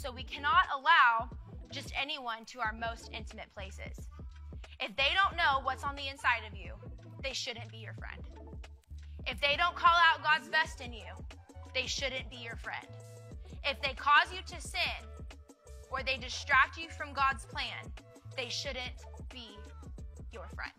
So we cannot allow just anyone to our most intimate places. If they don't know what's on the inside of you, they shouldn't be your friend. If they don't call out God's best in you, they shouldn't be your friend. If they cause you to sin or they distract you from God's plan, they shouldn't be your friend.